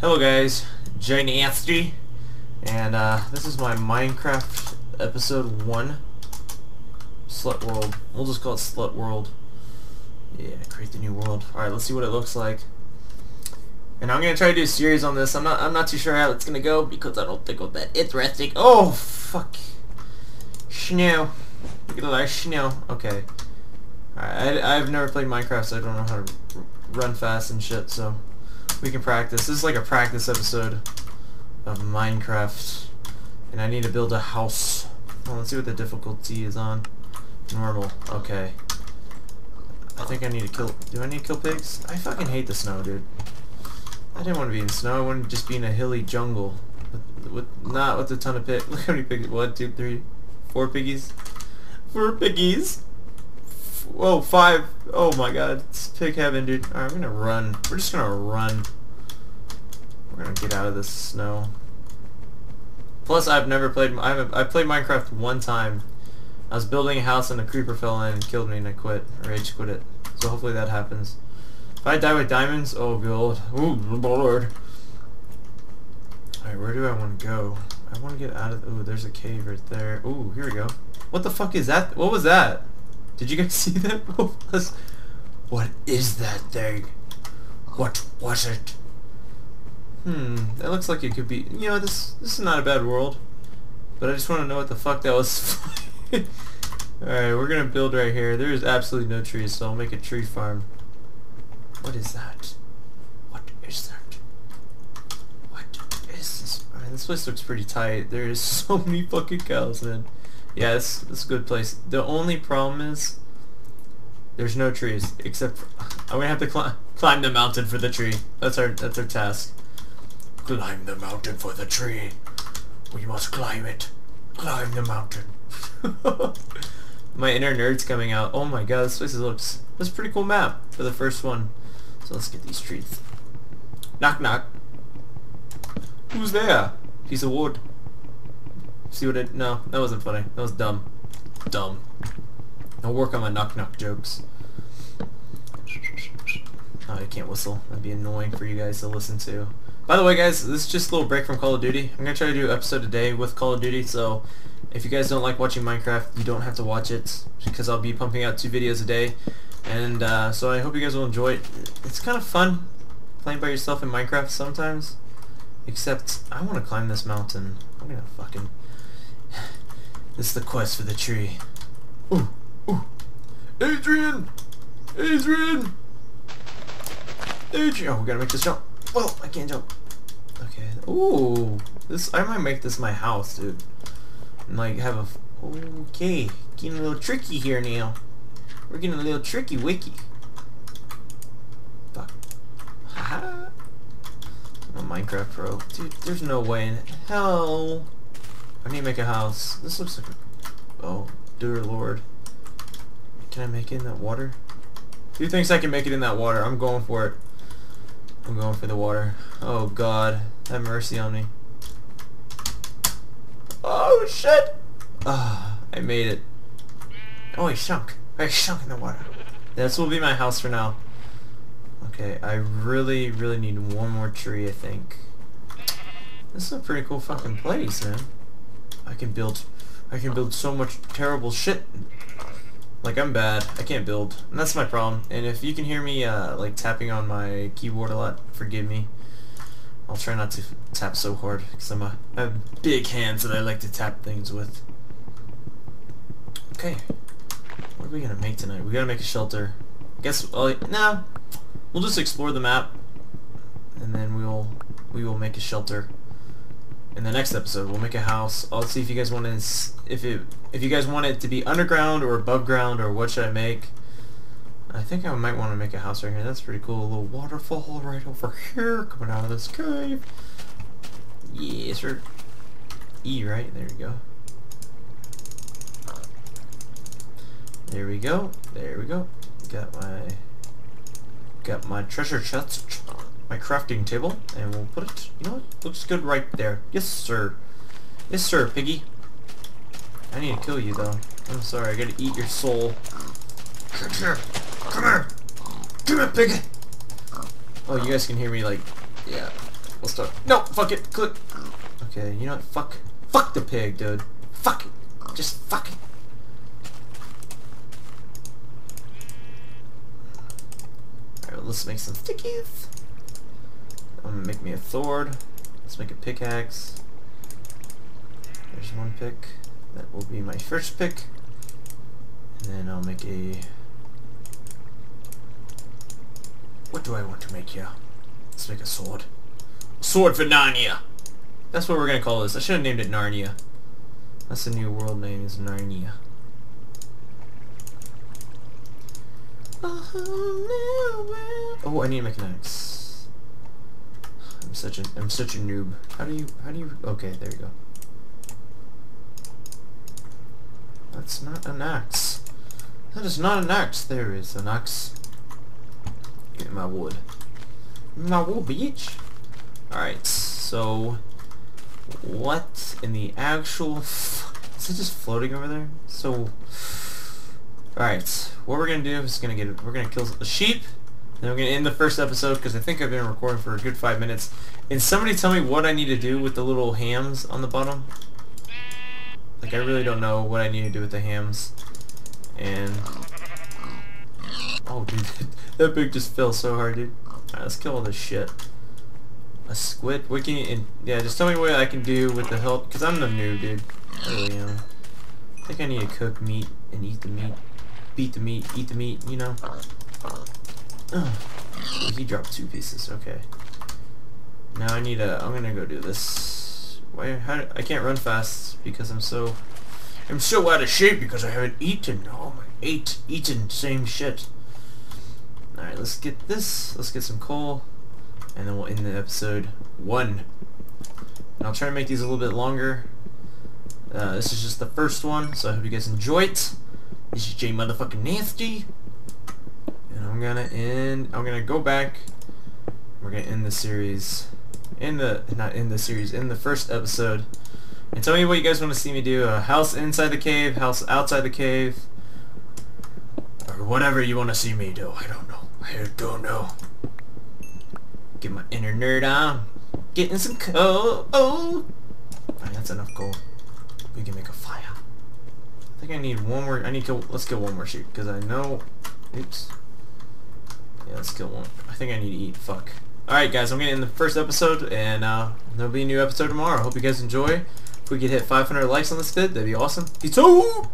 Hello guys, Jay Nasty, and uh, this is my Minecraft episode 1, Slut World. We'll just call it Slut World. Yeah, create the new world. Alright, let's see what it looks like. And I'm gonna try to do a series on this. I'm not I'm not too sure how it's gonna go because I don't think it's that interesting. Oh fuck. Snow. Look at lot of snow. Okay. Alright, I've never played Minecraft so I don't know how to run fast and shit, so we can practice. This is like a practice episode of Minecraft. And I need to build a house. Well, let's see what the difficulty is on. Normal. Okay. I think I need to kill... Do I need to kill pigs? I fucking hate the snow, dude. I didn't want to be in snow. I wanted to just be in a hilly jungle. With, with Not with a ton of pigs. Look how many pigs. One, two, three, four piggies. Four piggies. Whoa, five. Oh my god. It's heaven, dude. Alright, I'm gonna run. We're just gonna run. We're gonna get out of this snow. Plus, I've never played... I haven't, I played Minecraft one time. I was building a house and a creeper fell in and killed me and I quit. Rage quit it. So hopefully that happens. If I die with diamonds, oh god. Ooh, lord. Alright, where do I want to go? I want to get out of... Ooh, there's a cave right there. Ooh, here we go. What the fuck is that? What was that? Did you guys see that? What is that thing? What was it? Hmm, that looks like it could be... You know, this, this is not a bad world. But I just want to know what the fuck that was. Alright, we're gonna build right here. There is absolutely no trees, so I'll make a tree farm. What is that? What is that? What is this? Alright, this place looks pretty tight. There is so many fucking cows, man. Yeah, this, this is a good place. The only problem is there's no trees, except for, I'm gonna have to climb climb the mountain for the tree. That's our that's our task. Climb the mountain for the tree. We must climb it. Climb the mountain. my inner nerd's coming out. Oh my god, this place looks... This is a pretty cool map for the first one. So let's get these trees. Knock knock. Who's there? Piece of wood. See what it... No, that wasn't funny. That was dumb. Dumb. I'll work on my knock knock jokes. Oh, I can't whistle. That'd be annoying for you guys to listen to. By the way, guys, this is just a little break from Call of Duty. I'm going to try to do an episode a day with Call of Duty, so if you guys don't like watching Minecraft, you don't have to watch it, because I'll be pumping out two videos a day. And uh, so I hope you guys will enjoy it. It's kind of fun playing by yourself in Minecraft sometimes. Except, I want to climb this mountain. I'm going to fucking... Is the quest for the tree. Ooh, ooh. Adrian! Adrian! Adrian! Oh, we gotta make this jump. Whoa, I can't jump. Okay. Ooh, this I might make this my house, dude. And like have a. Okay, getting a little tricky here now. We're getting a little tricky, wiki. Fuck. Haha. I'm a Minecraft pro, dude. There's no way in hell. I need to make a house. This looks like a. Oh, dear lord. Can I make it in that water? Who thinks I can make it in that water? I'm going for it. I'm going for the water. Oh god, have mercy on me. Oh shit! Ah, I made it. Oh, I sunk. I sunk in the water. This will be my house for now. Okay, I really, really need one more tree, I think. This is a pretty cool fucking place, man. I can build, I can build so much terrible shit. Like, I'm bad. I can't build. And that's my problem. And if you can hear me, uh, like, tapping on my keyboard a lot, forgive me. I'll try not to tap so hard, because I'm a, I have big hands that I like to tap things with. Okay. What are we gonna make tonight? We gotta make a shelter. I guess, well, nah. We'll just explore the map. And then we'll, we will make a shelter in the next episode. We'll make a house. I'll see if you guys want to, if it, if you guys want it to be underground or above ground or what should I make. I think I might want to make a house right here. That's pretty cool. A little waterfall right over here coming out of this cave. Yes, sir. E, right? There we go. There we go. There we go. Got my got my treasure chest, my crafting table, and we'll put it. You know what? Looks good right there. Yes, sir. Yes, sir, piggy. I need to kill you though. I'm sorry. I gotta eat your soul. Come here. Come here. Come here, piggy. Oh, you guys can hear me like, yeah. we'll start. No, fuck it. Click. Okay, you know what? Fuck. Fuck the pig, dude. Fuck it. Just fuck it. Alright, let's make some stickies. I'm gonna make me a sword. Let's make a pickaxe. There's one pick. That will be my first pick. And then I'll make a... What do I want to make here? Let's make a sword. Sword for Narnia! That's what we're gonna call this. I should have named it Narnia. That's the new world name is Narnia. Uh-huh, oh, I need to make an axe. Such a I'm such a noob. How do you how do you okay, there you go. That's not an axe. That is not an axe. There is an axe. Get my wood. My wood, bitch. Alright, so what in the actual is it just floating over there? So Alright, what we're gonna do is gonna get we're gonna kill a sheep, then we're gonna end the first episode because I think I've been recording for a good five minutes. And somebody tell me what I need to do with the little hams on the bottom. Like I really don't know what I need to do with the hams. And oh dude, that pig just fell so hard, dude. Alright, let's kill all this shit. A squid? What can you, and, yeah, just tell me what I can do with the help, because I'm the noob, dude. I really am. I think I need to cook meat and eat the meat beat the meat, eat the meat, you know? He dropped two pieces, okay. Now I need a, I'm gonna go do this. Why, how, I can't run fast because I'm so, I'm so out of shape because I haven't eaten. Oh my, ate, eaten, same shit. Alright, let's get this, let's get some coal, and then we'll end the episode one. And I'll try to make these a little bit longer. Uh, this is just the first one, so I hope you guys enjoy it. This is J motherfucking Nasty. Gonna end I'm gonna go back. We're gonna end the series in the not in the series, in the first episode. And tell me what you guys want to see me do. A house inside the cave, house outside the cave. Or whatever you want to see me do. I don't know. I don't know. Get my inner nerd on. Getting some coal. Oh! Alright, that's enough coal. We can make a fire. I think I need one more. I need to. Let's kill one more sheep because I know. Oops. Yeah, let's kill one. I think I need to eat. Fuck. Alright, guys. I'm gonna end the first episode, and uh, there'll be a new episode tomorrow. Hope you guys enjoy. If we could hit 500 likes on this vid, that'd be awesome. Peace out.